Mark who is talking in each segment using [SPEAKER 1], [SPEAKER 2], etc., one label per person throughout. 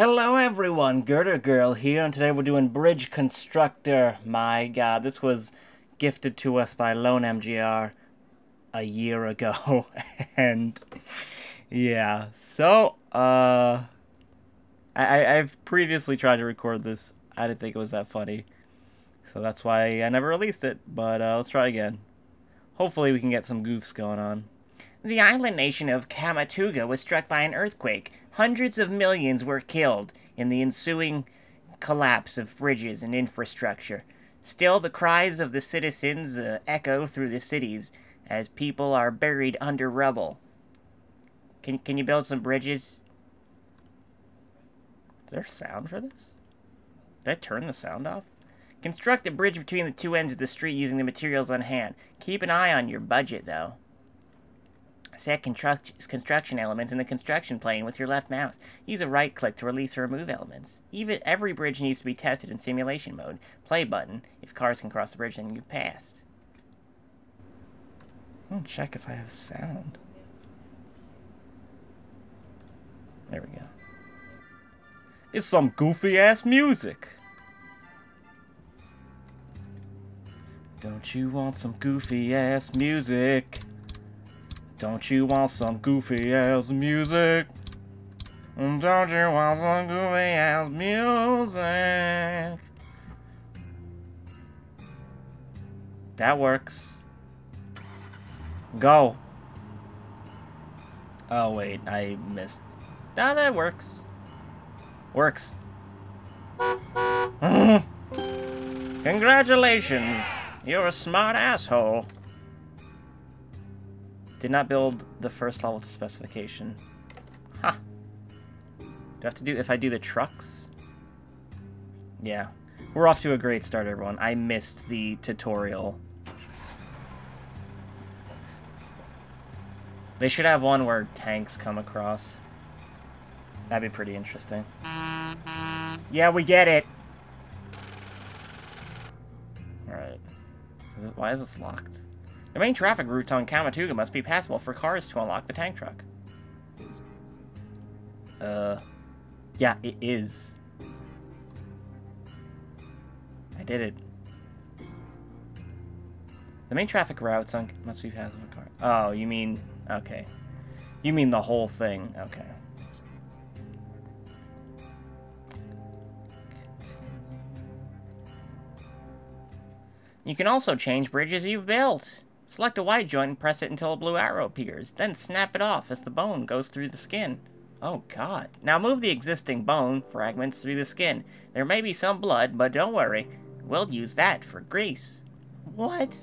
[SPEAKER 1] Hello everyone, Girder Girl here, and today we're doing Bridge Constructor. My god, this was gifted to us by Lone MGR a year ago, and yeah, so, uh, I, I've previously tried to record this, I didn't think it was that funny, so that's why I never released it, but uh, let's try again. Hopefully we can get some goofs going on.
[SPEAKER 2] The island nation of Kamatuga was struck by an earthquake. Hundreds of millions were killed in the ensuing collapse of bridges and infrastructure. Still, the cries of the citizens uh, echo through the cities as people are buried under rubble. Can, can you build some bridges?
[SPEAKER 1] Is there sound for this? Did I turn the sound off?
[SPEAKER 2] Construct a bridge between the two ends of the street using the materials on hand. Keep an eye on your budget, though. Set construction elements in the construction plane with your left mouse. Use a right click to release or remove elements. Even every bridge needs to be tested in simulation mode. Play button. If cars can cross the bridge, then you've passed.
[SPEAKER 1] I'll check if I have sound. There we go. It's some goofy ass music. Don't you want some goofy ass music? Don't you want some goofy ass music? Don't you want some goofy ass music? That works. Go. Oh wait, I missed. Ah, that works. Works. Congratulations! You're a smart asshole. Did not build the first level to specification. Huh. Do I have to do, if I do the trucks? Yeah. We're off to a great start, everyone. I missed the tutorial. They should have one where tanks come across. That'd be pretty interesting. Yeah, we get it! Alright. Why is this locked? The main traffic routes on Kamatuga must be passable for cars to unlock the tank truck. Uh, yeah, it is. I did it. The main traffic routes on must be passable for cars. Oh, you mean, okay. You mean the whole thing, okay.
[SPEAKER 2] You can also change bridges you've built. Select a white joint and press it until a blue arrow appears. Then snap it off as the bone goes through the skin. Oh god. Now move the existing bone fragments through the skin. There may be some blood, but don't worry. We'll use that for grease. What?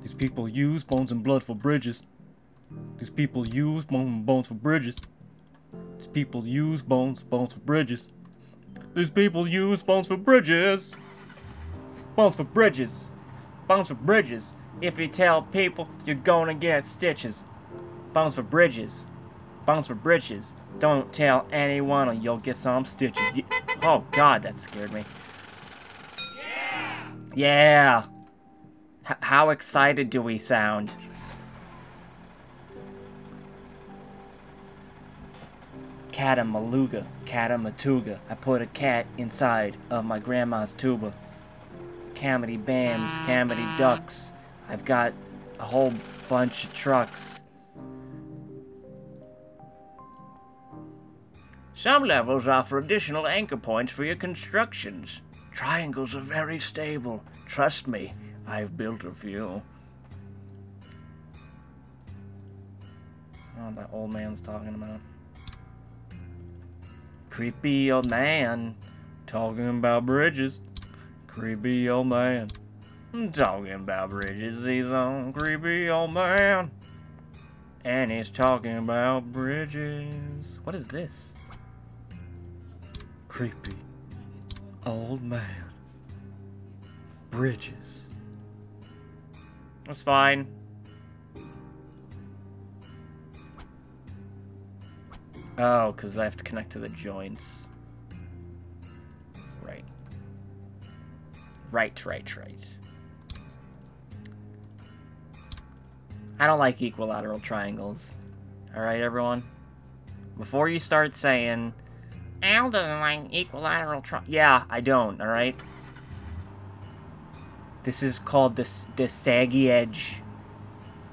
[SPEAKER 1] These people use bones and blood for bridges. These people use bones and bones for bridges. These people use bones, bones for bridges. These people use bones for bridges. Bones for bridges. Bones for bridges. If you tell people, you're gonna get stitches. Bones for bridges. Bones for bridges. Don't tell anyone or you'll get some stitches. Oh god, that scared me. Yeah! Yeah! H how excited do we sound? Catamaluga, Catamatuga. I put a cat inside of my grandma's tuba. Camity bams, ah, camity ah. ducks. I've got a whole bunch of trucks.
[SPEAKER 3] Some levels offer additional anchor points for your constructions. Triangles are very stable. Trust me, I've built a few.
[SPEAKER 1] Oh, that old man's talking about. Creepy old man talking about bridges. Creepy old man talking about bridges. He's on creepy old man. And he's talking about bridges. What is this? Creepy old man. Bridges. That's fine. Oh, because I have to connect to the joints. Right. Right, right, right. I don't like equilateral triangles. Alright, everyone? Before you start saying, Al doesn't like equilateral tri- Yeah, I don't, alright? This is called the, the saggy edge.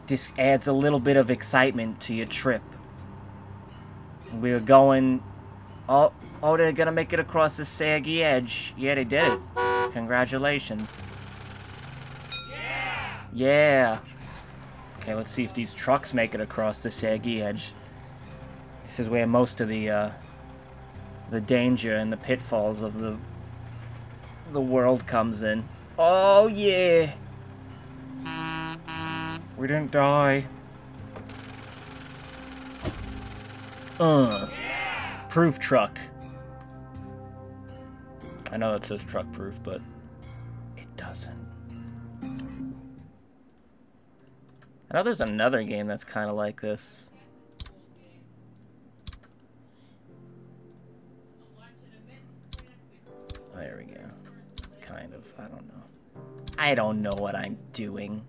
[SPEAKER 1] This adds a little bit of excitement to your trip. We're going... Oh, oh, they're gonna make it across the saggy edge. Yeah, they did it. Congratulations. Yeah! Yeah! Okay, let's see if these trucks make it across the saggy edge. This is where most of the, uh, the danger and the pitfalls of the, the world comes in. Oh, yeah! We didn't die. Uh. Proof truck. I know it says truck proof, but it doesn't. I know there's another game that's kind of like this. There we go. Kind of. I don't know. I don't know what I'm doing.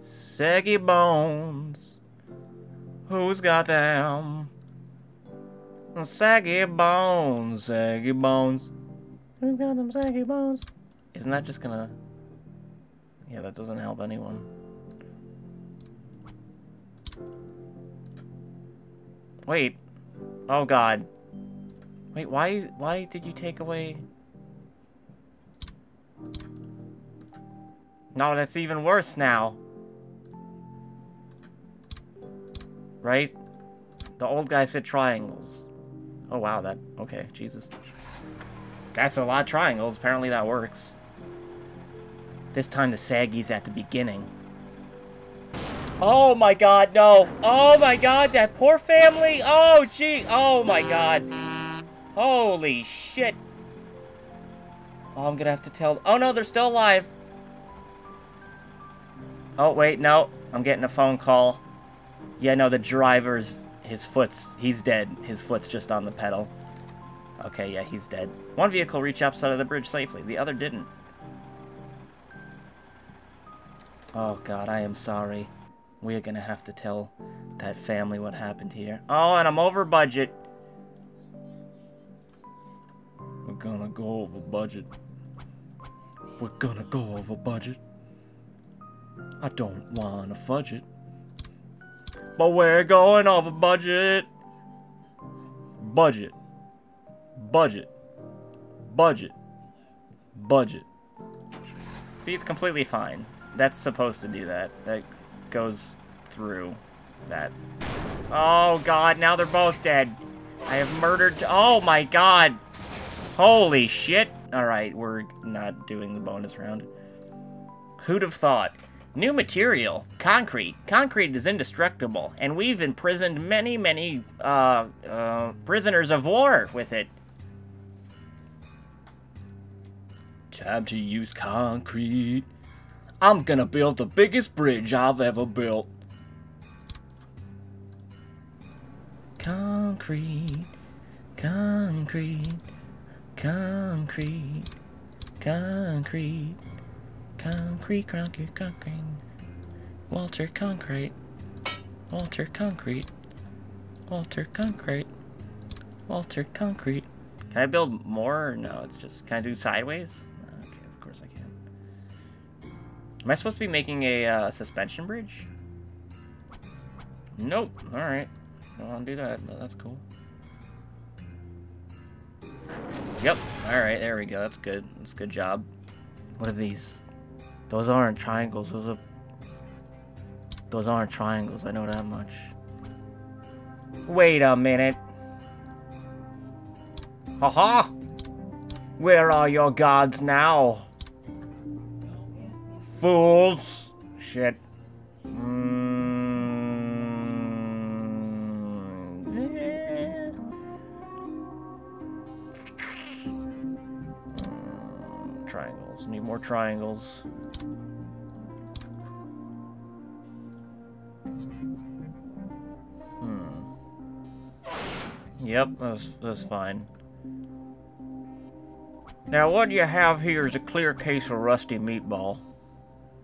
[SPEAKER 1] Saggy bones. Who's got them? Saggy bones, saggy bones. Who's got them saggy bones? Isn't that just gonna... Yeah, that doesn't help anyone. Wait. Oh god. Wait, why why did you take away... No, that's even worse now. Right? The old guy said triangles. Oh wow, that... Okay, Jesus. That's a lot of triangles. Apparently that works. This time the saggy's at the beginning. Oh my god, no. Oh my god, that poor family. Oh, gee. Oh my god. Holy shit. Oh, I'm gonna have to tell... Oh no, they're still alive. Oh, wait, no. I'm getting a phone call. Yeah, no, the driver's... His foot's... He's dead. His foot's just on the pedal. Okay, yeah, he's dead. One vehicle reached outside of the bridge safely. The other didn't. Oh, God, I am sorry. We are gonna have to tell that family what happened here. Oh, and I'm over budget.
[SPEAKER 2] We're gonna go over budget. We're gonna go over budget. I don't wanna fudge it. But we're going over budget. Budget. Budget. Budget. Budget.
[SPEAKER 1] See, it's completely fine. That's supposed to do that. That goes through that. Oh god, now they're both dead. I have murdered... Oh my god! Holy shit! Alright, we're not doing the bonus round. Who'd have thought? New material, concrete. Concrete is indestructible, and we've imprisoned many, many, uh, uh, prisoners of war with it.
[SPEAKER 2] Time to use concrete. I'm gonna build the biggest bridge I've ever built.
[SPEAKER 1] Concrete, concrete, concrete, concrete, concrete, concrete, concrete. Walter Concrete, Walter Concrete, Walter Concrete, Walter Concrete. Can I build more? No, it's just, can I do sideways? Okay, of course I can. Am I supposed to be making a uh, suspension bridge? Nope. Alright. Don't want to do that, but that's cool. Yep. Alright, there we go. That's good. That's a good job. What are these? Those aren't triangles. Those are... Those aren't triangles. I know that much. Wait a minute. Haha! Where are your gods now? Fools! Shit. triangles. Hmm. Yep, that's, that's fine. Now what you have here is a clear case of rusty meatball.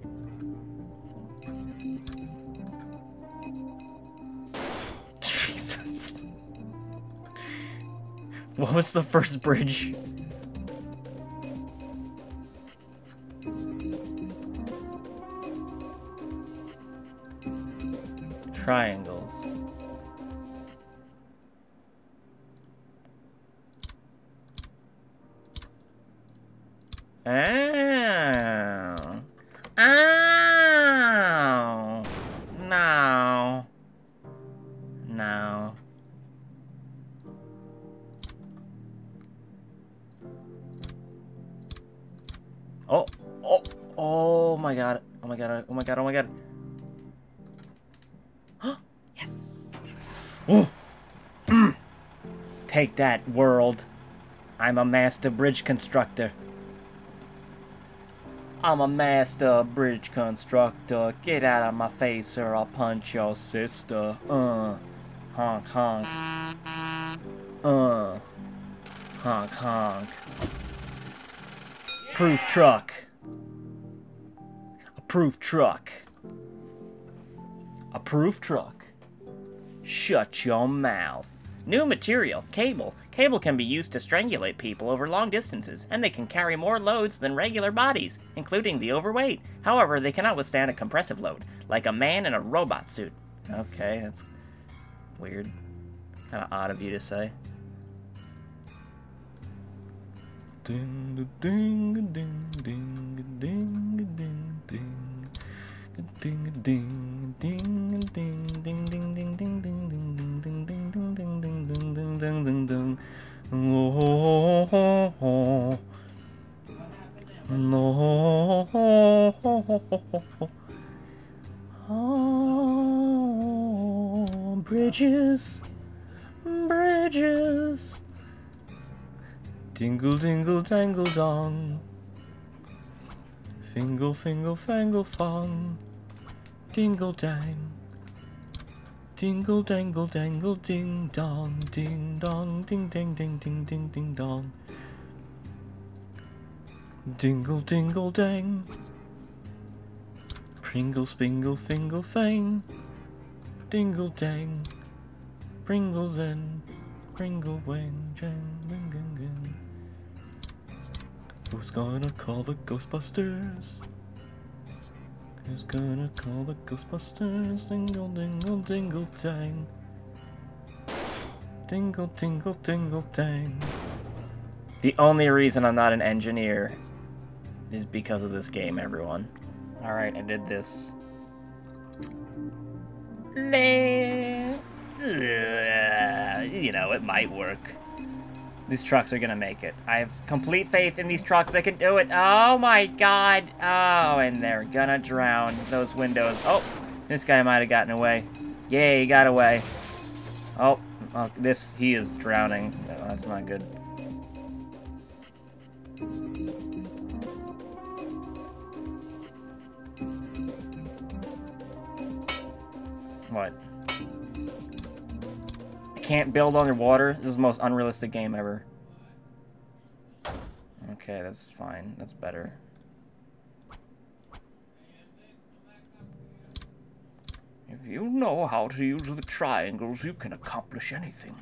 [SPEAKER 1] Jesus. What was the first bridge? Triangles. Oh. Oh. No. No. Oh, oh, oh my god. Oh my god, oh my god, oh my god. Take that, world. I'm a master bridge constructor. I'm a master bridge constructor. Get out of my face or I'll punch your sister. Uh. Honk honk. Uh. Honk honk. Proof truck. A proof truck. A proof truck. Shut your mouth. New material, cable. Cable can be used to strangulate people over long distances, and they can carry more loads than regular bodies, including the overweight. However, they cannot withstand a compressive load, like a man in a robot suit. Okay, that's weird. Kind of odd of you to say. Ding ding ding ding ding ding ding ding ding ding Oh, bridges, bridges. Dingle, dingle, dangle, dong. Fingle, fingle, fangle, fong. Dingle, dang. Dingle, dangle, dangle, ding, dong. Ding, dong, ding, ding, ding, ding, ding, ding, dong. Dingle, dingle, dang. Pringle, spingle, fingle, fang. Dingle, dang. Pringles and Pringle, wang, jang, wing, gang, gang. Who's gonna call the Ghostbusters? Who's gonna call the Ghostbusters? Dingle, dingle, dingle, dang. Dingle, dingle, dingle, dang. The only reason I'm not an engineer is because of this game, everyone. Alright, I did this. You know, it might work. These trucks are gonna make it. I have complete faith in these trucks. They can do it. Oh my god. Oh, and they're gonna drown those windows. Oh, this guy might have gotten away. Yay, he got away. Oh, oh, this, he is drowning. No, that's not good. What? I can't build underwater? This is the most unrealistic game ever. Okay, that's fine. That's better. If you know how to use the triangles, you can accomplish anything.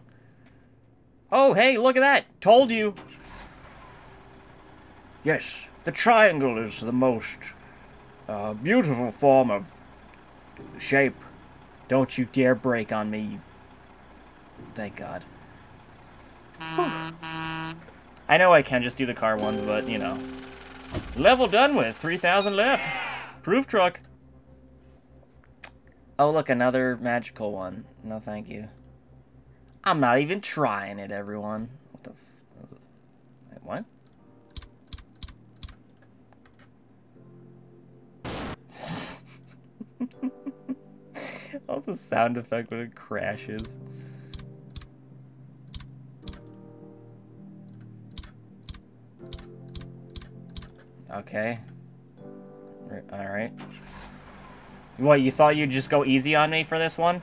[SPEAKER 1] Oh, hey, look at that! Told you! Yes, the triangle is the most uh, beautiful form of shape. Don't you dare break on me. Thank God. I know I can just do the car ones, but, you know. Level done with. 3,000 left. Proof truck. Oh, look, another magical one. No, thank you. I'm not even trying it, everyone. What the f... What? Oh, the sound effect when it crashes. Okay. Alright. What, you thought you'd just go easy on me for this one?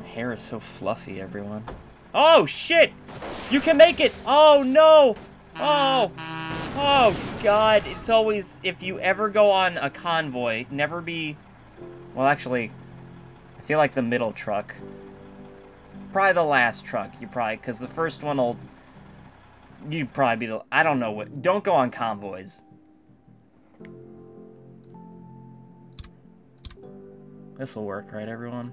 [SPEAKER 1] My hair is so fluffy, everyone. Oh, shit! You can make it! Oh, no! Oh! Oh, God. It's always... If you ever go on a convoy, never be... Well, actually, I feel like the middle truck. Probably the last truck, you probably, because the first one will... You'd probably be the... I don't know what... Don't go on convoys. This will work, right, everyone?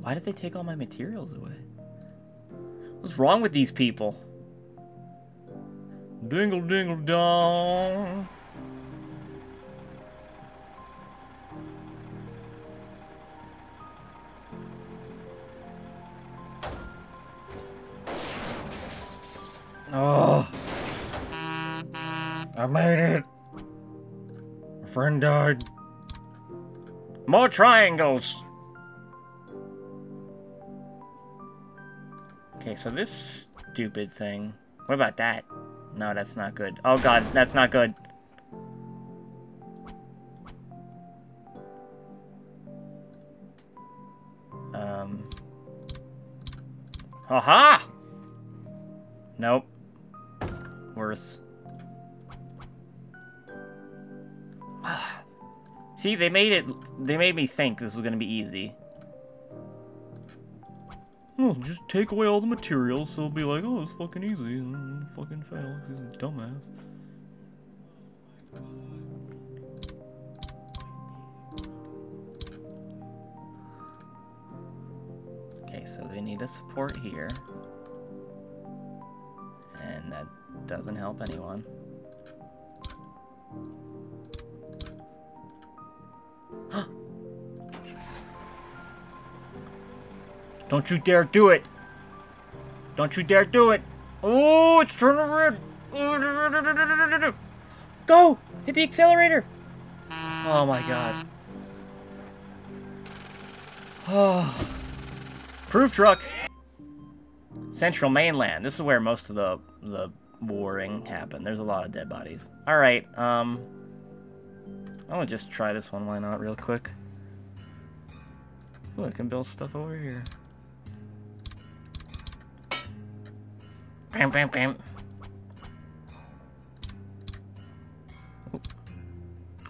[SPEAKER 1] Why did they take all my materials away? What's wrong with these people?
[SPEAKER 2] Dingle dingle dong. Oh. I made it. My friend died.
[SPEAKER 1] More triangles! Okay, so this stupid thing. What about that? No, that's not good. Oh god, that's not good. Um. Aha! Nope. Worse. See, they made it. They made me think this was gonna be easy.
[SPEAKER 2] Well, just take away all the materials, so it'll be like, oh, it's fucking easy, and fucking fail. He's a dumbass.
[SPEAKER 1] Okay, so they need a support here. And that doesn't help anyone. Don't you dare do it! Don't you dare do it! Oh, it's turning red! Go! Hit the accelerator! Oh my god. Oh. Proof truck! Central mainland. This is where most of the the warring happened. There's a lot of dead bodies. Alright, um... I'm gonna just try this one, why not, real quick. Ooh, I can build stuff over here. Bam, bam, bam.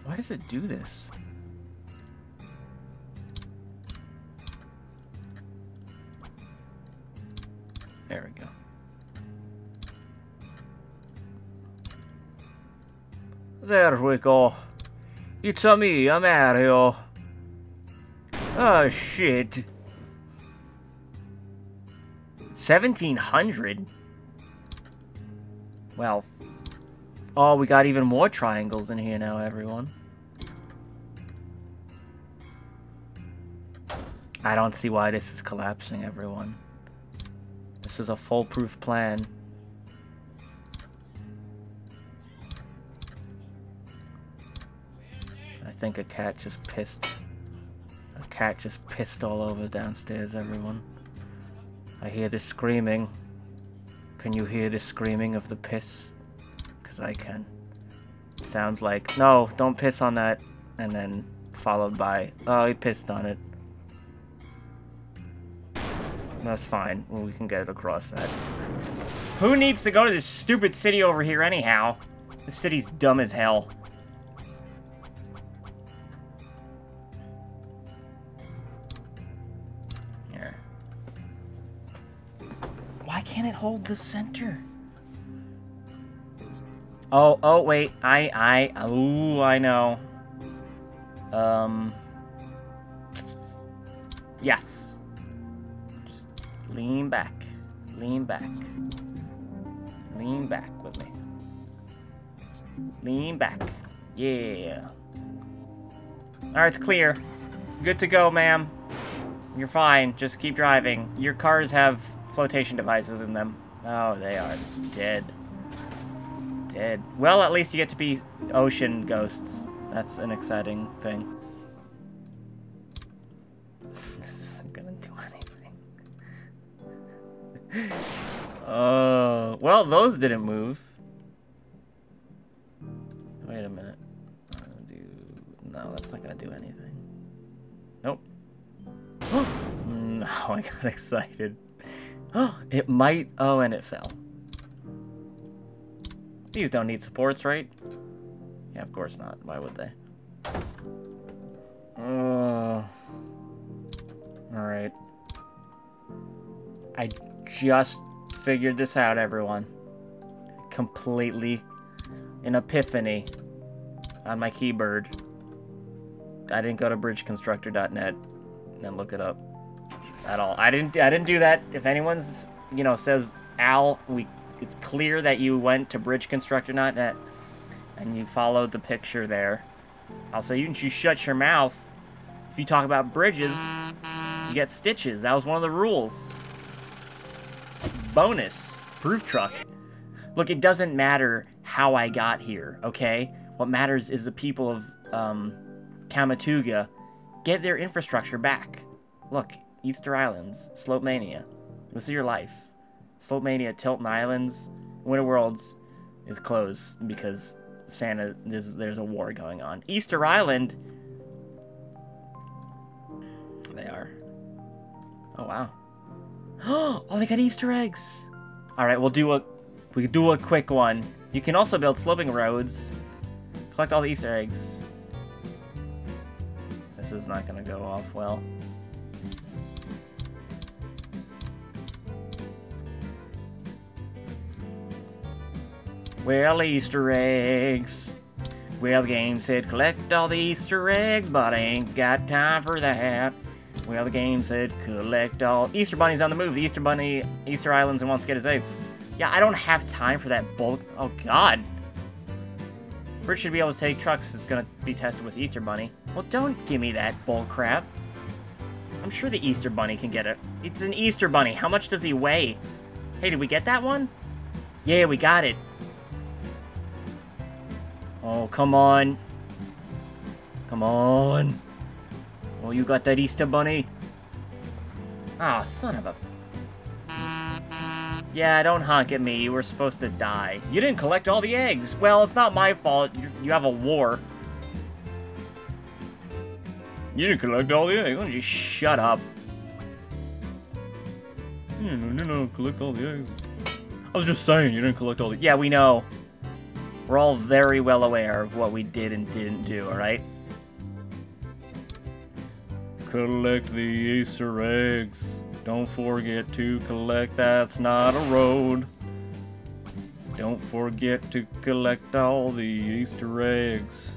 [SPEAKER 1] Why does it do this? There we go. There we go. It's a me, a Mario. Oh shit. 1700? Well. Oh, we got even more triangles in here now, everyone. I don't see why this is collapsing, everyone. This is a foolproof plan. I think a cat just pissed. A cat just pissed all over downstairs, everyone. I hear the screaming. Can you hear the screaming of the piss? Because I can. Sounds like, no, don't piss on that. And then followed by, oh, he pissed on it. That's fine. Well, we can get across that. Who needs to go to this stupid city over here anyhow? The city's dumb as hell. Hold the center? Oh, oh, wait. I, I, oh, I know. Um. Yes. Just lean back. Lean back. Lean back with me. Lean back. Yeah. Alright, it's clear. Good to go, ma'am. You're fine. Just keep driving. Your cars have flotation devices in them. Oh, they are dead. Dead. Well, at least you get to be ocean ghosts. That's an exciting thing. this isn't gonna do anything. Uh, well, those didn't move. Wait a minute. Do... No, that's not gonna do anything. Nope. no, I got excited. it might... Oh, and it fell. These don't need supports, right? Yeah, of course not. Why would they? Uh,
[SPEAKER 2] Oh. Alright. I just figured this out, everyone. Completely an epiphany on my keyboard. I didn't go to bridgeconstructor.net and look it up at all. I didn't I didn't do that. If anyone's, you know, says Al, we it's clear that you went to bridgeconstructor.net and you followed the picture there. I'll say you you shut your mouth. If you talk about bridges, you get stitches. That was one of the rules. Bonus. Proof truck. Look, it doesn't matter how I got here, okay? What matters is the people of um, Kamatuga get their infrastructure back. Look, Easter Islands, Slope Mania. This is your life. Slope Mania, Tilton Islands, Winter Worlds is closed because Santa, there's, there's a war going on. Easter Island, they are. Oh, wow. oh, they got Easter eggs. All right, we'll do a, we do a quick one. You can also build sloping roads. Collect all the Easter eggs. This is not gonna go off well. Well, Easter eggs. Well, the game said collect all the Easter eggs, but I ain't got time for that. Well, the game said collect all... Easter Bunny's on the move. The Easter Bunny, Easter Islands, and wants to get his eggs. Yeah, I don't have time for that bull... Oh, God. Bridge should be able to take trucks going to be tested with Easter Bunny. Well, don't give me that bull crap. I'm sure the Easter Bunny can get it. It's an Easter Bunny. How much does he weigh? Hey, did we get that one? Yeah, we got it. Oh, come on. Come on. Oh, you got that Easter Bunny? Ah, oh, son of a... Yeah, don't honk at me. You were supposed to die. You didn't collect all the eggs. Well, it's not my fault. You, you have a war. You didn't collect all the eggs. Why don't you shut up?
[SPEAKER 1] Yeah, no, no, no, collect all the eggs. I was just saying, you didn't collect all the...
[SPEAKER 2] Yeah, we know. We're all very well aware of what we did and didn't do, alright?
[SPEAKER 1] Collect the Easter eggs. Don't forget to collect, that's not a road. Don't forget to collect all the Easter eggs.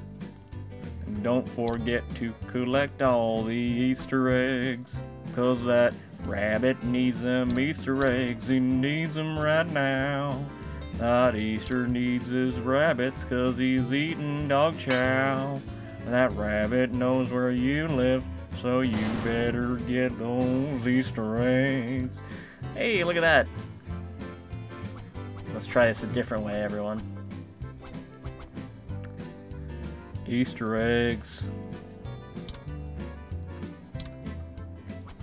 [SPEAKER 1] And don't forget to collect all the Easter eggs. Cause that rabbit needs them Easter eggs. He needs them right now. That Easter needs his rabbits cause he's eating dog chow. That rabbit knows where you live, so you better get those Easter eggs.
[SPEAKER 2] Hey, look at that. Let's try this a different way, everyone.
[SPEAKER 1] Easter eggs.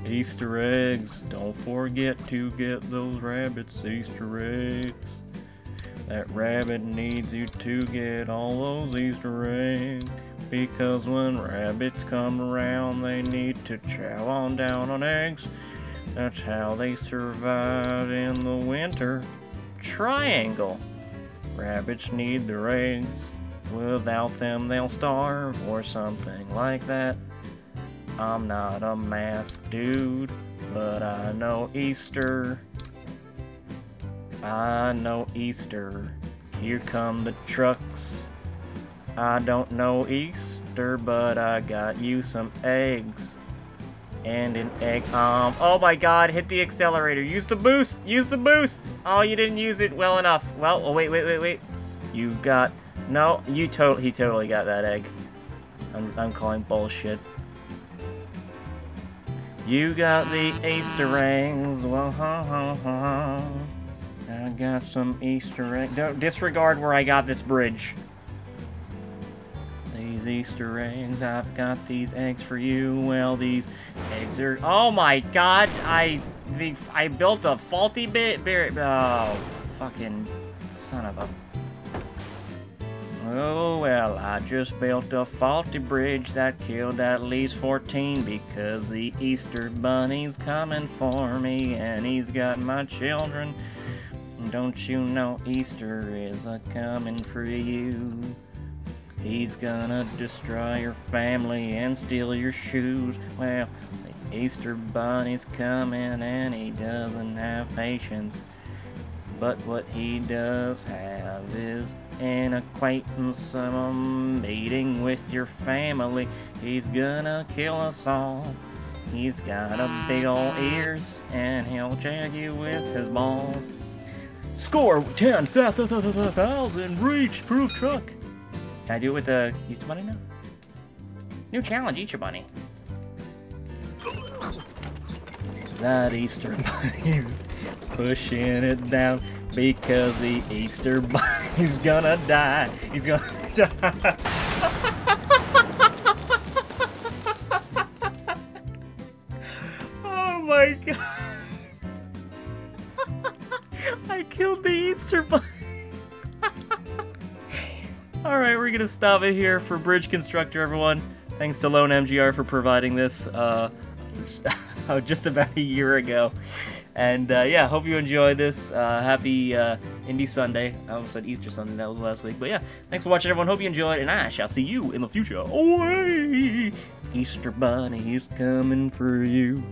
[SPEAKER 1] Easter eggs. Don't forget to get those rabbits Easter eggs. That rabbit needs you to get all those Easter eggs. Because when rabbits come around, they need to chow on down on eggs. That's how they survive in the winter.
[SPEAKER 2] Triangle.
[SPEAKER 1] Rabbits need their eggs. Without them, they'll starve or something like that. I'm not a math dude, but I know Easter. I know Easter. Here come the trucks. I don't know Easter, but I got you some eggs. And an egg um oh my god, hit the accelerator. Use the boost! Use the boost! Oh you didn't use it well enough. Well oh wait, wait, wait, wait. You got no, you totally he totally got that egg. I'm I'm calling bullshit. You got the Easter eggs. Well. I got some Easter egg. Don't disregard where I got this bridge. These Easter eggs, I've got these eggs for you. Well, these eggs are. Oh my God! I the I built a faulty bit. Oh, fucking son of a. Oh well, I just built a faulty bridge that killed at least 14 because the Easter Bunny's coming for me and he's got my children. Don't you know Easter is a coming for you? He's gonna destroy your family and steal your shoes. Well, the Easter Bunny's coming and he doesn't have patience. But what he does have is an acquaintance, a meeting with your family. He's gonna kill us all. He's got a big ol' ears and he'll jag you with his balls. Score 10,000 reach proof truck. Can I do it with the Easter Bunny now?
[SPEAKER 2] New challenge, your bunny.
[SPEAKER 1] That Easter Bunny's pushing it down because the Easter Bunny's gonna die. He's gonna die. It here for Bridge Constructor, everyone. Thanks to Lone MGR for providing this uh, just about a year ago. And uh, yeah, hope you enjoyed this. Uh, happy uh, Indie Sunday. I almost said Easter Sunday, that was last week. But yeah, thanks for watching, everyone. Hope you enjoyed, and I shall see you in the future. Easter Bunny is coming for you.